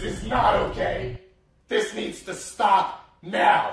This is not okay. This needs to stop now.